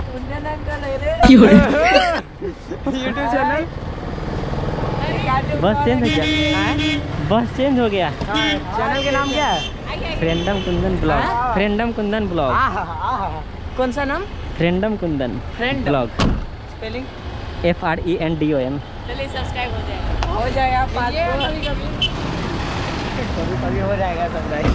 Kundan uncle है YouTube channel बस change हो गया। हाँ? बस चेंज हो गया हाँ, चैनल के नाम क्या है? Friendom Kundan blog. हाँ। Friendom Kundan blog. कौन सा नाम? Friendom Kundan Friendom. Blog. Spelling? F R E N D O M चलिए सब्सक्राइब हो जाएगा। हो जाएगा पाँच कभी कभी हो जाएगा सब्सक्राइब